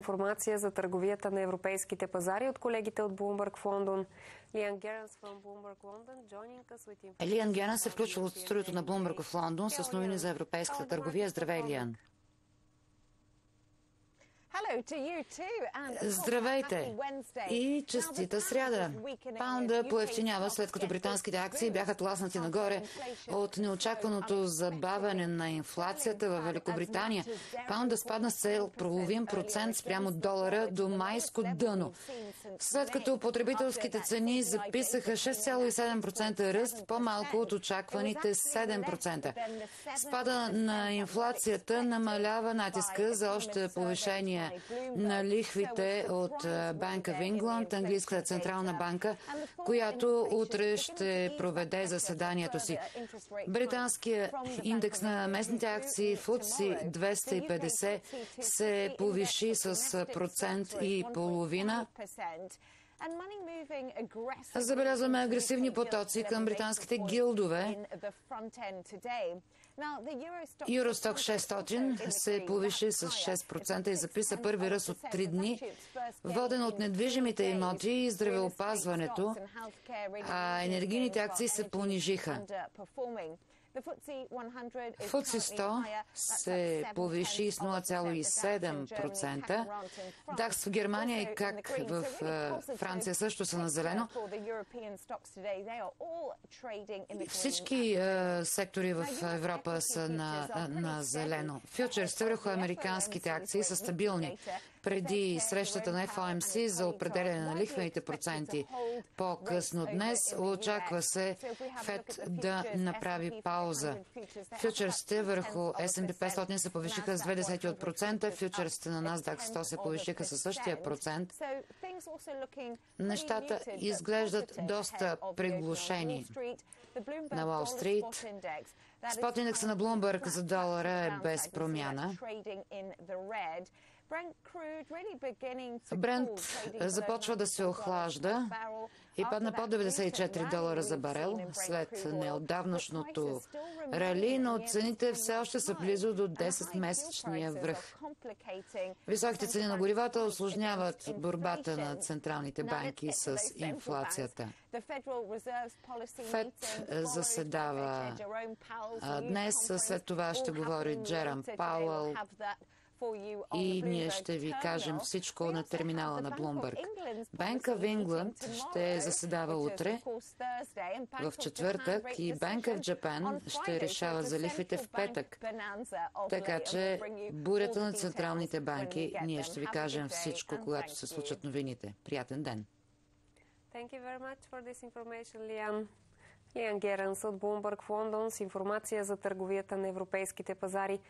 Информация за търговията на европейските пазари от колегите от Bloomberg в Лондон. Лиан Геранс се включва от студиото на Bloomberg в Лондон с новини за европейската търговия. Здравей, Елиан! Здравейте и честита сряда. Паунда поевтинява след като британските акции бяха тласнати нагоре от неочакваното забавяне на инфлацията в Великобритания. Паунда спадна с цел половин процент спрямо долара до майско дъно. След като потребителските цени записаха 6,7% ръст, по-малко от очакваните 7%. Спада на инфлацията намалява натиска за още повишение на лихвите от Bank of England, английската централна банка, която утре ще проведе заседанието си. Британския индекс на местните акции FTSE 250 се повиши с процент и половина. Забелязваме агресивни потоци към британските гилдове. Юросток 600 се повиши с 6% и записа първи ръст от 3 дни, воден от недвижимите имоти и здравеопазването, а енергийните акции се понижиха. ФУЦИ 100 се повиши с 0,7%. ДАКС в Германия и как в Франция също са на зелено. Всички сектори в Европа са на, на зелено. Фьючерсите върху американските акции са стабилни. Преди срещата на FOMC за определяне на лихвените проценти по-късно днес очаква се ФЕД да направи пауза. Фьючерсите върху S&P 500 се повишиха с 20%, фьючерсите на NASDAQ 100 се повишиха със същия процент. Нещата изглеждат доста приглушени на Уолл Стрит. Спот индекса на Блумбърг за долара е без промяна. Брент започва да се охлажда и падна под 94 долара за барел след неотдавнашното рали, но цените все още са близо до 10-месечния връх. Високите цени на горивата осложняват борбата на централните банки с инфлацията. ФЕД заседава днес, след това ще говори Джерам Пауъл, и ние ще ви кажем всичко на терминала на Блумбърг. Bank of England ще заседава утре, в четвъртък и Bank of Japan ще решава за лихвите в петък. Така че бурята на централните банки, ние ще ви кажем всичко, когато се случат новините. Приятен ден! Thank you very much for this information, Liam. Лиан Геренс от Bloomberg в Лондон с информация за търговията на европейските пазари.